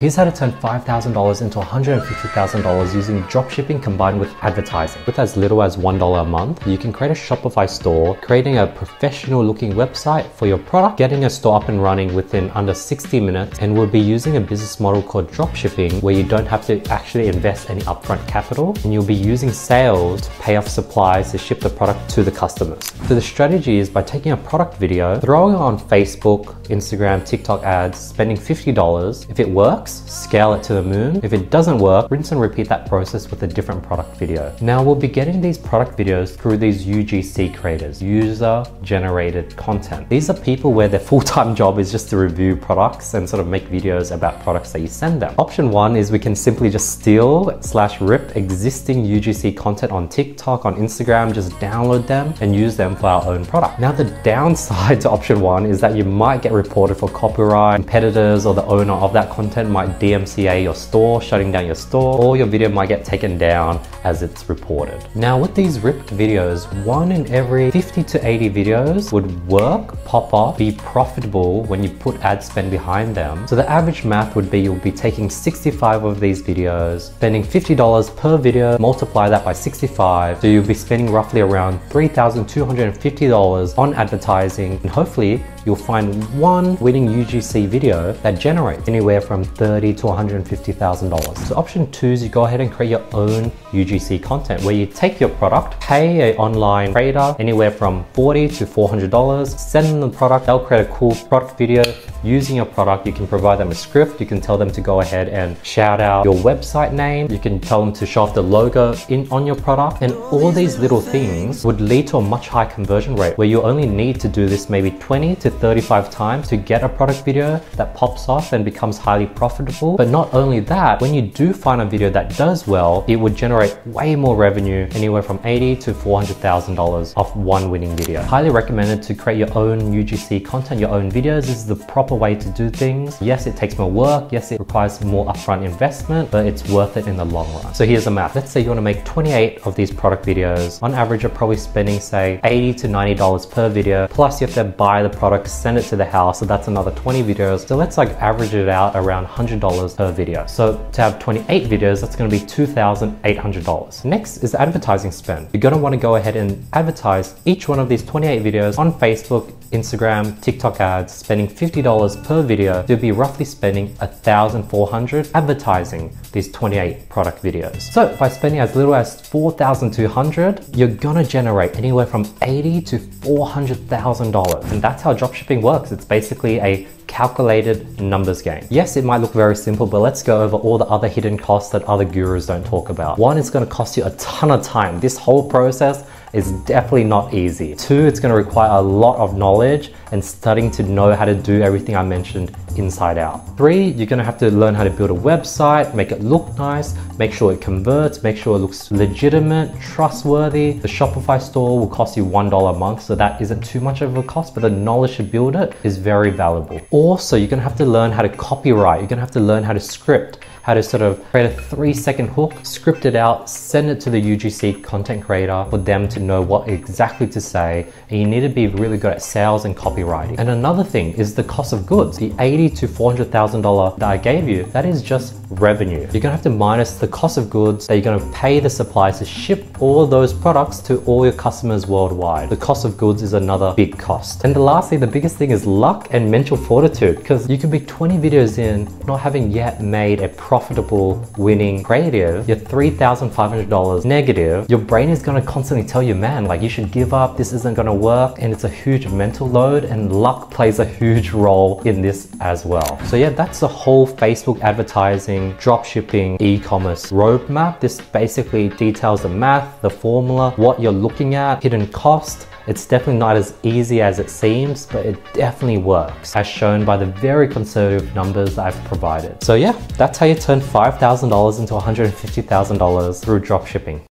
Here's how to turn $5,000 into $150,000 using dropshipping combined with advertising. With as little as $1 a month, you can create a Shopify store, creating a professional looking website for your product, getting a store up and running within under 60 minutes, and we'll be using a business model called dropshipping where you don't have to actually invest any upfront capital and you'll be using sales to pay off supplies to ship the product to the customers. So the strategy is by taking a product video, throwing it on Facebook, Instagram, TikTok ads, spending $50. If it works, scale it to the moon. If it doesn't work, rinse and repeat that process with a different product video. Now we'll be getting these product videos through these UGC creators, user generated content. These are people where their full-time job is just to review products and sort of make videos about products that you send them. Option one is we can simply just steal slash rip existing UGC content on TikTok, on Instagram, just download them and use them for our own product. Now the downside to option one is that you might get reported for copyright, competitors or the owner of that content might DMCA your store, shutting down your store, or your video might get taken down as it's reported. Now with these ripped videos, one in every 50 to 80 videos would work, pop off, be profitable when you put ad spend behind them. So the average math would be you'll be taking 65 of these videos, spending $50 per video, multiply that by 65, so you'll be spending roughly around $3,250 on advertising and hopefully you'll find one winning UGC video that generates anywhere from thirty to $150,000. So option two is you go ahead and create your own UGC content where you take your product, pay an online trader anywhere from 40 to $400, send them the product, they'll create a cool product video using your product. You can provide them a script, you can tell them to go ahead and shout out your website name, you can tell them to show off the logo in on your product, and all these little things would lead to a much higher conversion rate where you only need to do this maybe 20 to 35 times to get a product video that pops off and becomes highly profitable. But not only that, when you do find a video that does well, it would generate way more revenue, anywhere from 80 to $400,000 off one winning video. Highly recommended to create your own UGC content, your own videos. This is the proper way to do things. Yes, it takes more work. Yes, it requires more upfront investment, but it's worth it in the long run. So here's the math. Let's say you want to make 28 of these product videos. On average, you're probably spending say 80 to $90 per video. Plus you have to buy the product send it to the house. So that's another 20 videos. So let's like average it out around $100 per video. So to have 28 videos, that's gonna be $2,800. Next is advertising spend. You're gonna wanna go ahead and advertise each one of these 28 videos on Facebook, Instagram, TikTok ads, spending $50 per video, you'll be roughly spending 1,400 advertising these 28 product videos. So by spending as little as 4,200, you're gonna generate anywhere from 80 to $400,000. And that's how dropshipping works. It's basically a calculated numbers game. Yes, it might look very simple, but let's go over all the other hidden costs that other gurus don't talk about. One, it's gonna cost you a ton of time. This whole process is definitely not easy. Two, it's gonna require a lot of knowledge and studying to know how to do everything I mentioned inside out. Three, you're gonna have to learn how to build a website, make it look nice, make sure it converts, make sure it looks legitimate, trustworthy. The Shopify store will cost you $1 a month, so that isn't too much of a cost, but the knowledge to build it is very valuable. Also, you're gonna have to learn how to copywrite, you're gonna have to learn how to script, how to sort of create a three second hook, script it out, send it to the UGC content creator for them to know what exactly to say. And you need to be really good at sales and copywriting. And another thing is the cost of goods. The 80 to $400,000 that I gave you, that is just revenue. You're gonna have to minus the cost of goods that you're gonna pay the suppliers to ship all those products to all your customers worldwide. The cost of goods is another big cost. And the last thing, the biggest thing is luck and mental fortitude because you can be 20 videos in not having yet made a profit profitable winning creative, you're $3,500 negative, your brain is gonna constantly tell you, man, like you should give up, this isn't gonna work, and it's a huge mental load, and luck plays a huge role in this as well. So yeah, that's the whole Facebook advertising, dropshipping, e-commerce roadmap. This basically details the math, the formula, what you're looking at, hidden cost, it's definitely not as easy as it seems, but it definitely works, as shown by the very conservative numbers I've provided. So yeah, that's how you turn $5,000 into $150,000 through dropshipping.